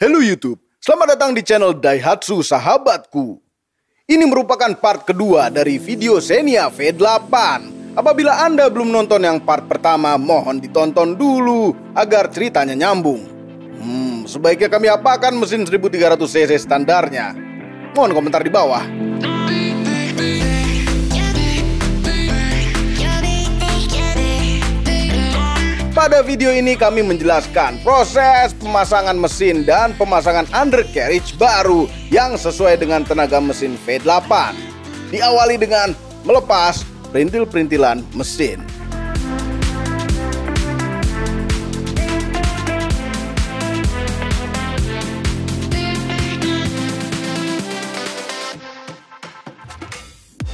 Halo YouTube, selamat datang di channel Daihatsu Sahabatku. Ini merupakan part kedua dari video Xenia V8. Apabila Anda belum nonton yang part pertama, mohon ditonton dulu agar ceritanya nyambung. Hmm, sebaiknya kami apakan mesin 1300cc standarnya? Mohon komentar di bawah. Pada video ini kami menjelaskan proses pemasangan mesin dan pemasangan undercarriage baru yang sesuai dengan tenaga mesin V8. Diawali dengan melepas perintil-perintilan mesin.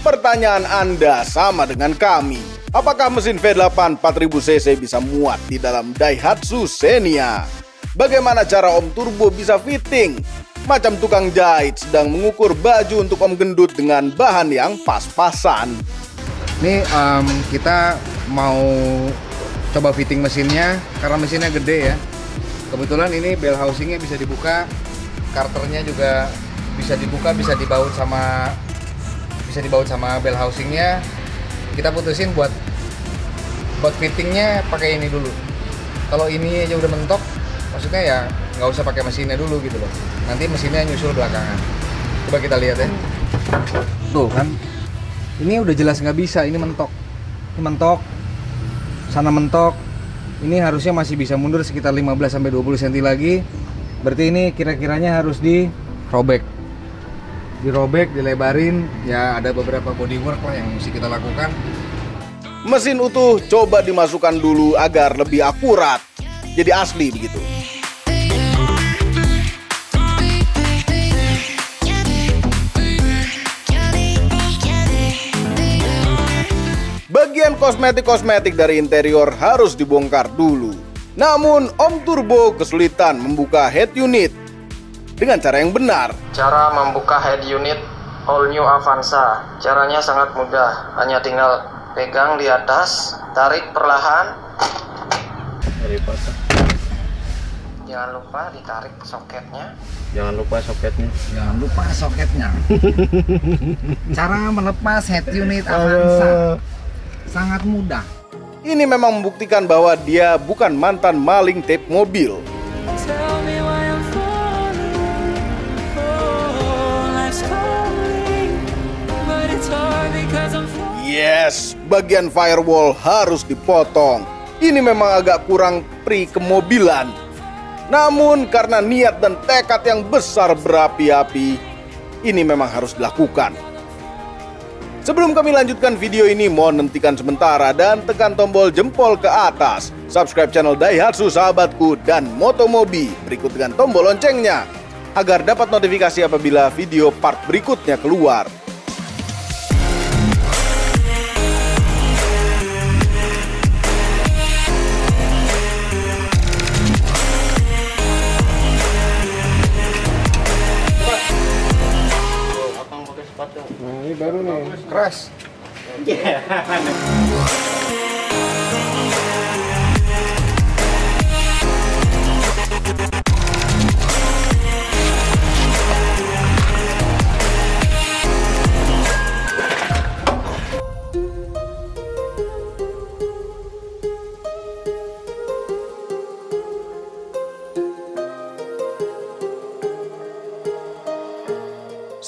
Pertanyaan Anda sama dengan kami. Apakah mesin V8 4000cc bisa muat di dalam Daihatsu Xenia? Bagaimana cara Om Turbo bisa fitting? Macam tukang jahit sedang mengukur baju untuk Om Gendut dengan bahan yang pas-pasan. Ini um, kita mau coba fitting mesinnya karena mesinnya gede ya. Kebetulan ini bell housingnya bisa dibuka, karternya juga bisa dibuka, bisa dibaut sama bisa dibaut sama bell housingnya kita putusin buat buat fittingnya pakai ini dulu. Kalau ini aja udah mentok maksudnya ya nggak usah pakai mesinnya dulu gitu loh. Nanti mesinnya nyusul belakangan. Coba kita lihat ya. Tuh kan. Ini udah jelas nggak bisa ini mentok. Ini mentok sana mentok. Ini harusnya masih bisa mundur sekitar 15 sampai 20 cm lagi. Berarti ini kira-kiranya harus dirobek dirobek dilebarin ya ada beberapa bodywork lah yang mesti kita lakukan Mesin utuh coba dimasukkan dulu agar lebih akurat. Jadi asli begitu. Bagian kosmetik-kosmetik dari interior harus dibongkar dulu. Namun, Om Turbo kesulitan membuka head unit dengan cara yang benar. Cara membuka head unit all new Avanza. Caranya sangat mudah, hanya tinggal pegang di atas tarik perlahan. Jangan lupa ditarik soketnya. Jangan lupa soketnya. Jangan lupa soketnya. Cara melepas head unit Avanza. Sangat mudah. Ini memang membuktikan bahwa dia bukan mantan maling tape mobil Yes, bagian firewall harus dipotong. Ini memang agak kurang pri kemobilan. Namun karena niat dan tekad yang besar berapi-api, ini memang harus dilakukan. Sebelum kami lanjutkan video ini, mohon hentikan sementara dan tekan tombol jempol ke atas. Subscribe channel Daihatsu sahabatku dan Motomobi berikut dengan tombol loncengnya agar dapat notifikasi apabila video part berikutnya keluar. Baru nih crash yeah.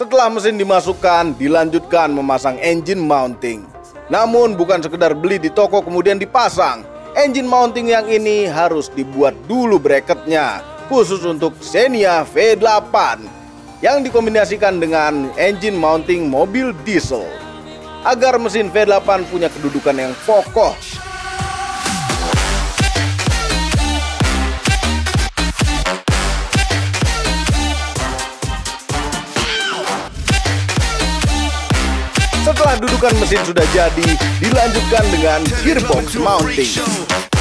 Setelah mesin dimasukkan, dilanjutkan memasang engine mounting. Namun bukan sekedar beli di toko kemudian dipasang. Engine mounting yang ini harus dibuat dulu bracketnya, khusus untuk Xenia V8 yang dikombinasikan dengan engine mounting mobil diesel. Agar mesin V8 punya kedudukan yang kokoh Dudukan mesin sudah jadi, dilanjutkan dengan gearbox mounting.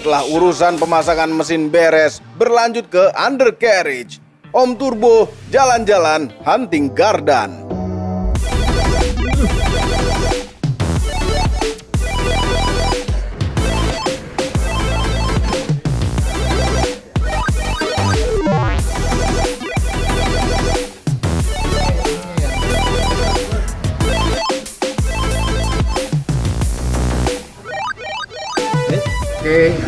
Setelah urusan pemasangan mesin beres, berlanjut ke undercarriage. Om Turbo jalan-jalan hunting gardan.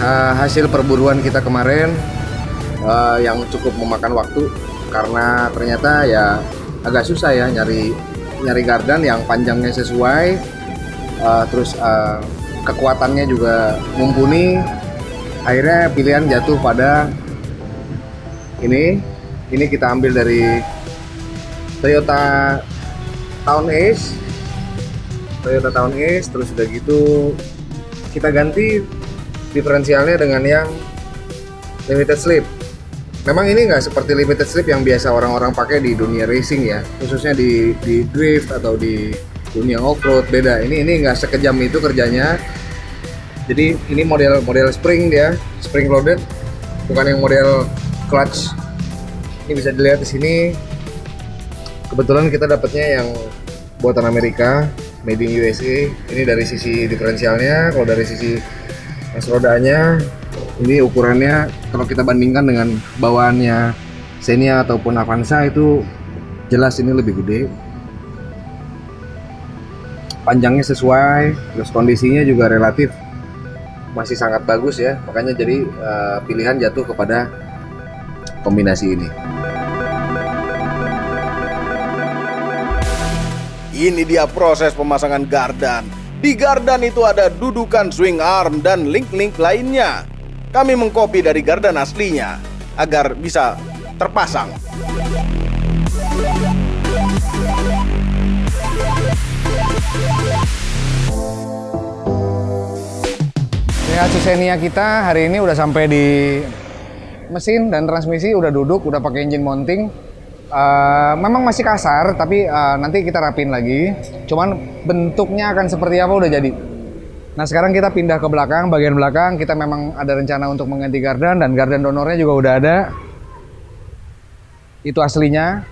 Uh, hasil perburuan kita kemarin uh, yang cukup memakan waktu karena ternyata ya agak susah ya nyari nyari gardan yang panjangnya sesuai, uh, terus uh, kekuatannya juga mumpuni. Akhirnya pilihan jatuh pada ini. Ini kita ambil dari Toyota Town Ace. Toyota Town Ace, terus udah gitu kita ganti diferensialnya dengan yang limited slip. Memang ini nggak seperti limited slip yang biasa orang-orang pakai di dunia racing ya, khususnya di, di drift atau di dunia off-road beda. Ini ini nggak sekejam itu kerjanya. Jadi ini model model spring dia, spring loaded, bukan yang model clutch. Ini bisa dilihat di sini. Kebetulan kita dapatnya yang buatan Amerika, made in USA. Ini dari sisi diferensialnya, kalau dari sisi es rodanya. Ini ukurannya kalau kita bandingkan dengan bawaannya Xenia ataupun Avanza itu jelas ini lebih gede. Panjangnya sesuai terus kondisinya juga relatif masih sangat bagus ya. Makanya jadi uh, pilihan jatuh kepada kombinasi ini. Ini dia proses pemasangan gardan. Di gardan itu ada dudukan swing arm dan link-link lainnya. Kami mengcopy dari gardan aslinya agar bisa terpasang. Ya Xenia kita hari ini udah sampai di mesin dan transmisi udah duduk, udah pakai engine mounting. Uh, memang masih kasar, tapi uh, nanti kita rapin lagi. Cuman bentuknya akan seperti apa udah jadi. Nah sekarang kita pindah ke belakang, bagian belakang. Kita memang ada rencana untuk mengganti gardan dan gardan donornya juga udah ada. Itu aslinya.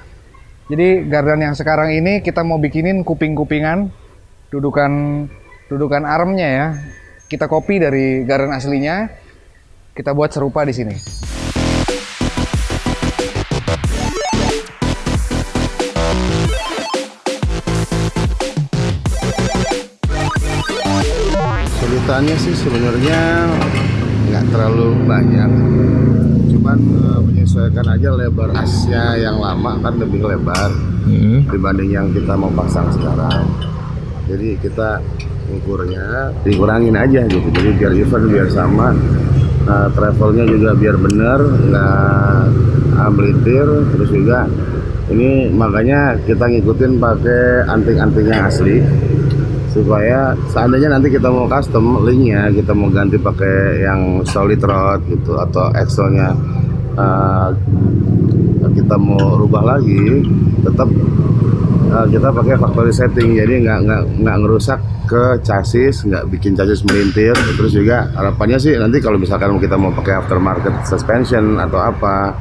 Jadi gardan yang sekarang ini kita mau bikinin kuping-kupingan, dudukan dudukan armnya ya. Kita copy dari gardan aslinya, kita buat serupa di sini. Kesulitannya sih sebenarnya nggak terlalu banyak. Cuman uh, menyesuaikan aja lebar asnya yang lama kan lebih lebar hmm. dibanding yang kita mau pasang sekarang. Jadi kita ukurnya dikurangin aja gitu. Jadi biar event biar sama uh, travelnya juga biar bener nggak amblitir terus juga ini makanya kita ngikutin pakai anting-anting yang asli supaya seandainya nanti kita mau custom linknya kita mau ganti pakai yang solid rod gitu atau axle-nya uh, kita mau rubah lagi tetap uh, kita pakai factory setting. Jadi nggak nggak nggak ngerusak ke chassis nggak bikin chassis melintir. Terus juga harapannya sih nanti kalau misalkan kita mau pakai aftermarket suspension atau apa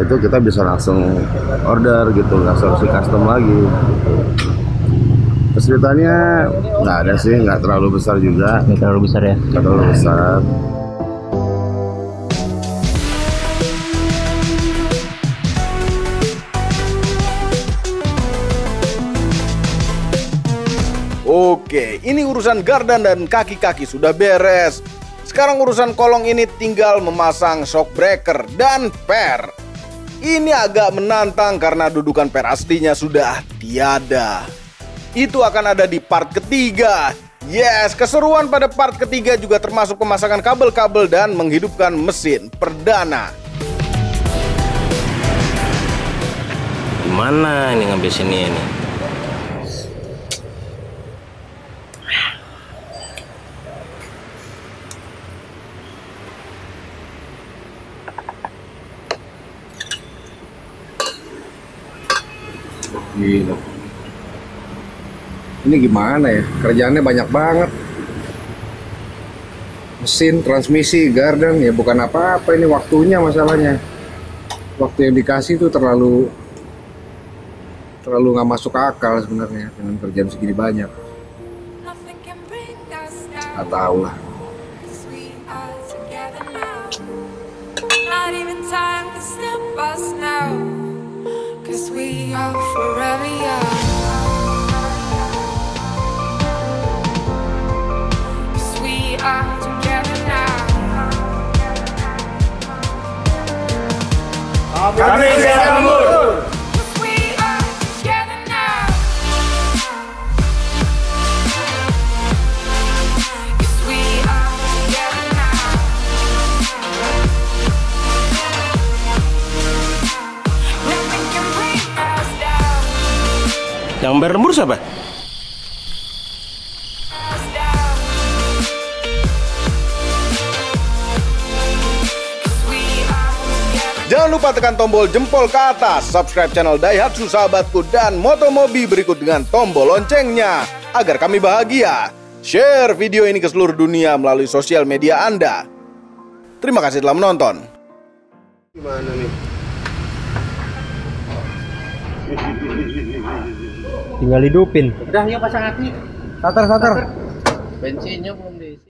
itu kita bisa langsung order gitu nggak harus custom lagi kesulitannya nggak ada sih nggak terlalu besar juga nggak terlalu besar ya nggak terlalu besar Oke, ini urusan gardan dan kaki-kaki sudah beres. Sekarang urusan kolong ini tinggal memasang shock breaker dan per. Ini agak menantang karena dudukan per aslinya sudah tiada. Itu akan ada di part ketiga. Yes, keseruan pada part ketiga juga termasuk pemasangan kabel-kabel dan menghidupkan mesin perdana. Gimana ini ngambil sini ini? Gila. Ini gimana ya? Kerjaannya banyak banget. mesin, transmisi, garden ya bukan apa-apa ini waktunya masalahnya. Waktu yang dikasih itu terlalu terlalu nggak masuk akal sebenarnya dengan kerjaan segini banyak. Nggak tahu lah. Cause we are forever bring us down. Yang berlembur siapa? Lupa tekan tombol jempol ke atas, subscribe channel Daihatsu sahabatku dan Motomobi berikut dengan tombol loncengnya agar kami bahagia. Share video ini ke seluruh dunia melalui sosial media Anda. Terima kasih telah menonton. Gimana nih? tinggal hidupin Udah yuk pasang hati. Satar satar. Bensinnya belum diisi.